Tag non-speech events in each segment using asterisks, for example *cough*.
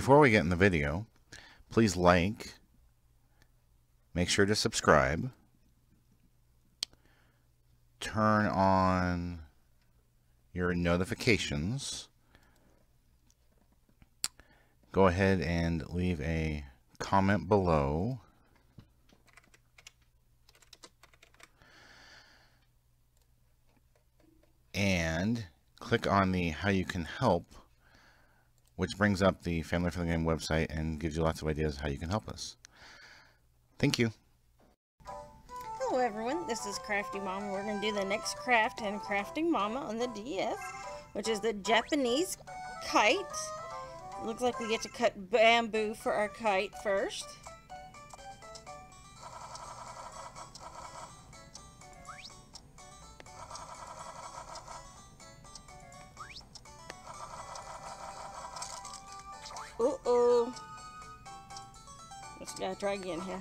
Before we get in the video, please like, make sure to subscribe, turn on your notifications, go ahead and leave a comment below. And click on the how you can help which brings up the Family Friendly Game website and gives you lots of ideas how you can help us. Thank you. Hello everyone, this is Crafty Mama. We're going to do the next craft and Crafting Mama on the DS, which is the Japanese kite. It looks like we get to cut bamboo for our kite first. Let's try again here.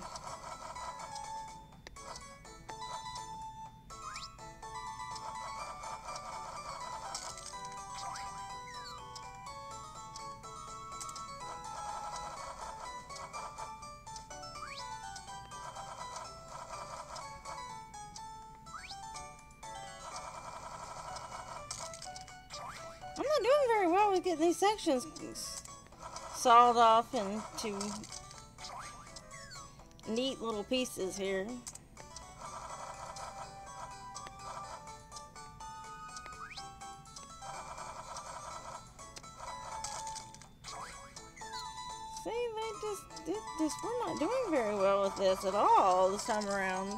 I'm not doing very well with getting these sections sawed off into neat little pieces here. See, they just did this. We're not doing very well with this at all this time around.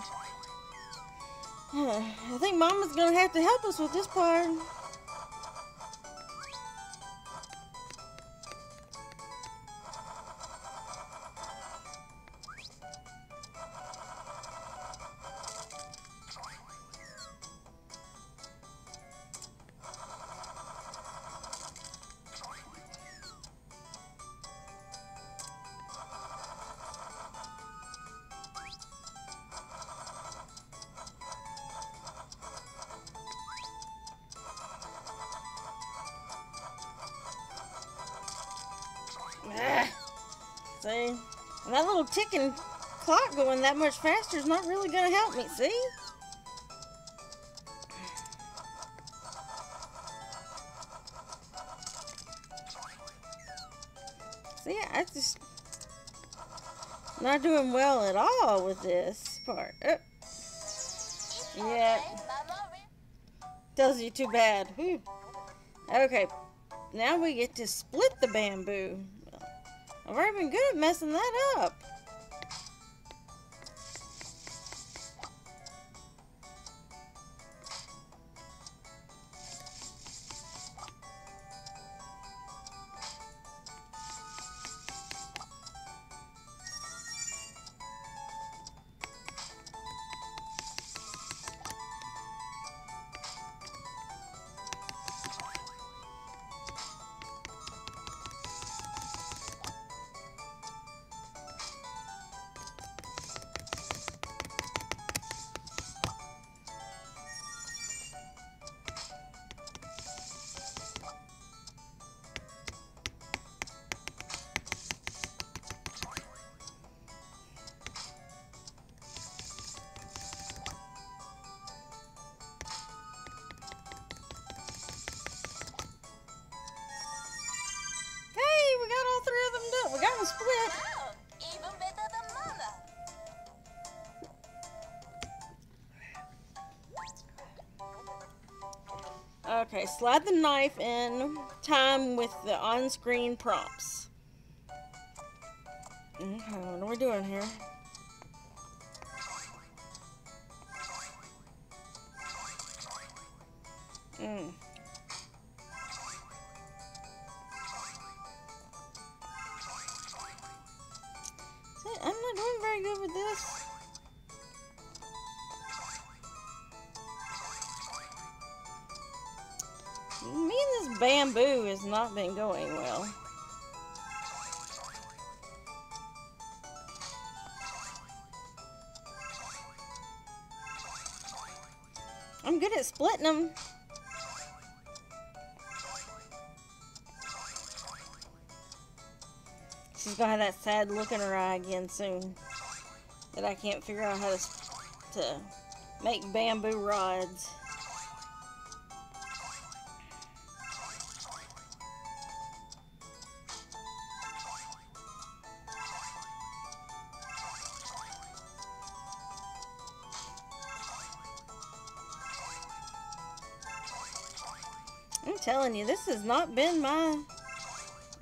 *sighs* I think Mama's gonna have to help us with this part. That little ticking clock going that much faster is not really going to help me, see? See, I just not doing well at all with this part. Uh, yeah. Tells you too bad. Whew. Okay, now we get to split the bamboo. I've already been good at messing that up. Slide the knife in time with the on-screen prompts. Okay, what are we doing here? Mm. I'm not doing very good with this. Bamboo has not been going well. I'm good at splitting them. She's gonna have that sad look in her eye again soon. That I can't figure out how to, to make bamboo rods. Telling you, this has not been my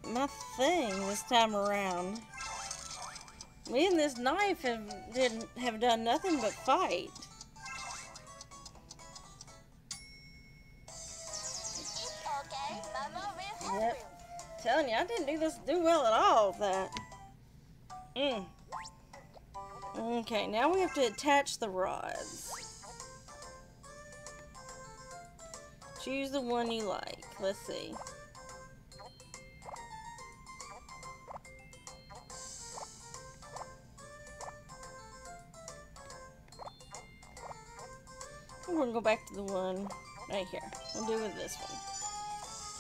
my thing this time around. Me and this knife have didn't have done nothing but fight. Yep. Telling you, I didn't do this do well at all with that. Mm. Okay, now we have to attach the rods. Choose the one you like. Let's see. We're gonna go back to the one right here. We'll do with this one.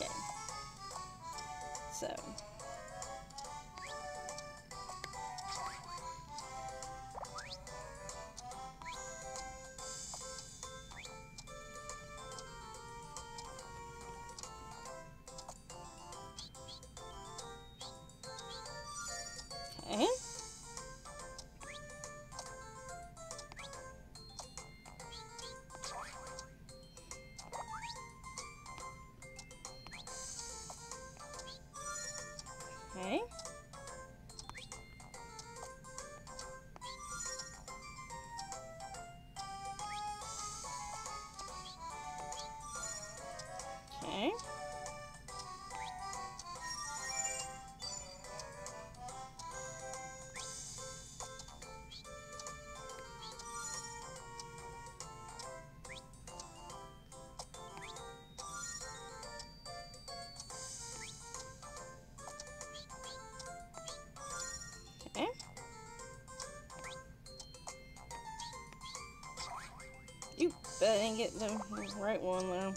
Okay. So. Okay. Oop, I didn't get the right one though.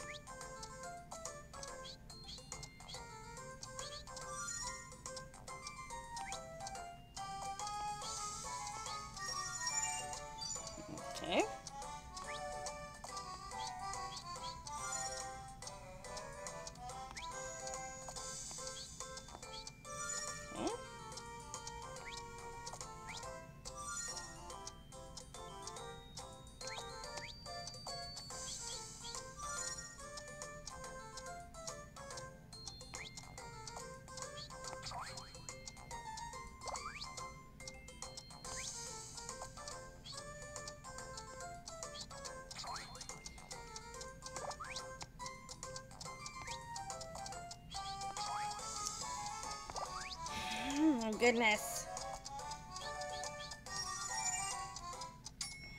Goodness.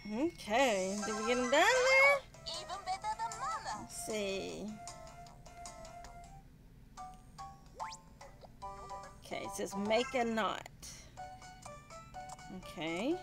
Okay, did we get them done there? Even better than Mama. Let's see. Okay, it says make a knot. Okay.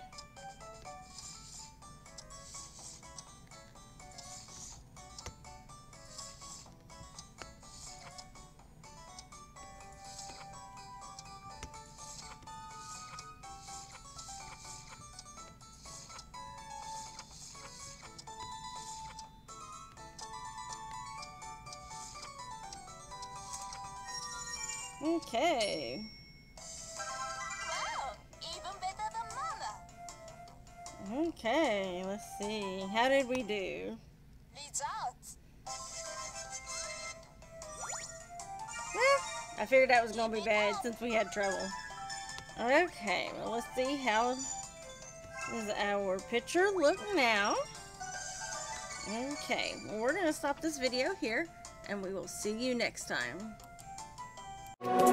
Okay. Okay, let's see. How did we do? Results. Well, I figured that was gonna be bad since we had trouble. Okay, well let's see how does our picture look now. Okay, well we're gonna stop this video here and we will see you next time you